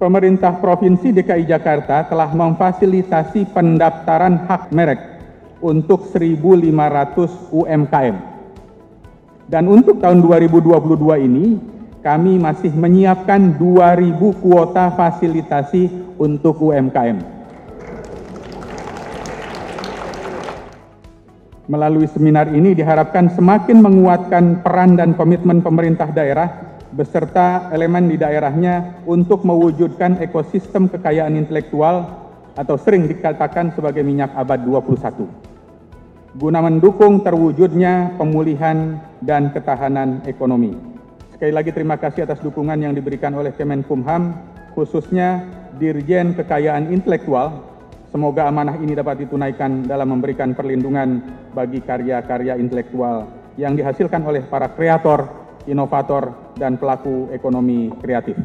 pemerintah Provinsi DKI Jakarta telah memfasilitasi pendaftaran hak merek untuk 1.500 UMKM. Dan untuk tahun 2022 ini, kami masih menyiapkan 2.000 kuota fasilitasi untuk UMKM. Melalui seminar ini diharapkan semakin menguatkan peran dan komitmen pemerintah daerah beserta elemen di daerahnya untuk mewujudkan ekosistem kekayaan intelektual atau sering dikatakan sebagai minyak abad 21 guna mendukung terwujudnya pemulihan dan ketahanan ekonomi. Sekali lagi terima kasih atas dukungan yang diberikan oleh Kemenkumham, khususnya Dirjen Kekayaan Intelektual. Semoga amanah ini dapat ditunaikan dalam memberikan perlindungan bagi karya-karya intelektual yang dihasilkan oleh para kreator, inovator, dan pelaku ekonomi kreatif.